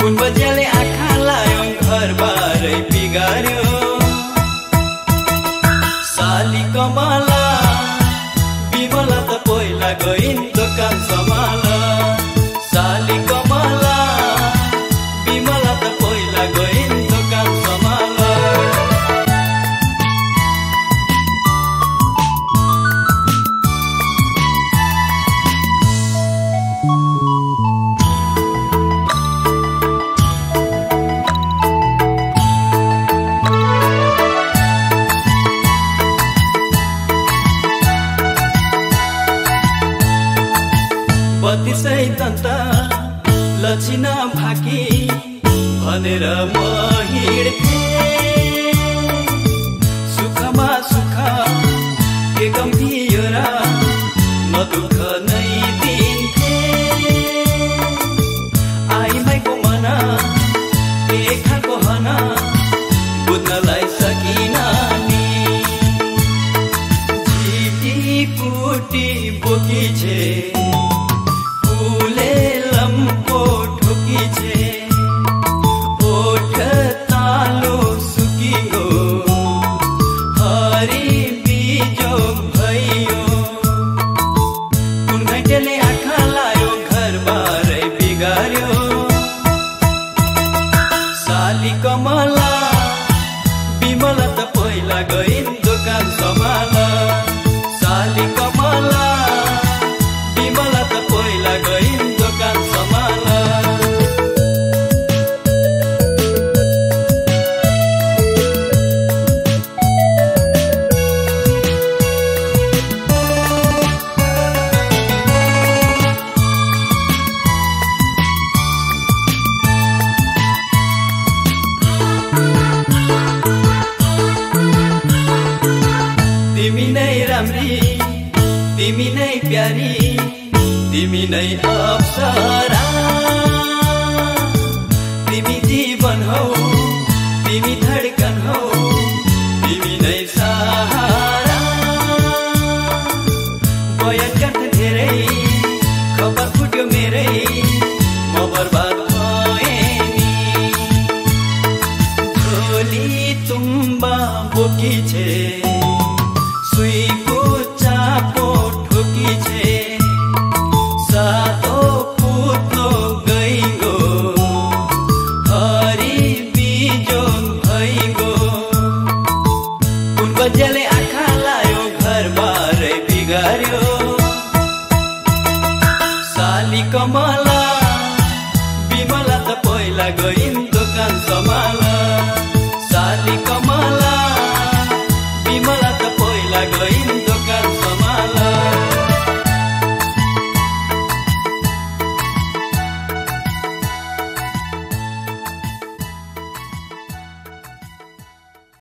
कुन बजेले आँखा लायौँ घरबारै बिगार्यो? लक्षिन फाकी भनेर म हिँड्थे। सुखमा सुख के कम र न दुःख नै दिन्थे। आइमाईको मन के खालको हन बुझ्नलाई सकिन नि। झिटी कुटी बोकी छे। गइन् दोकान राम्री तिमी नै प्यारी तिमी नै अप्सरा। तिमी जीवन हौ तिमी धडकन हौ तिमी नै सहारा। बयान गर्न धेरै खबर फुट्यो मेरै म बर्बाद भएँ नि बोकी छे। कमला बिमला त पहिला गइन् दोकान सम्हाल साली कमला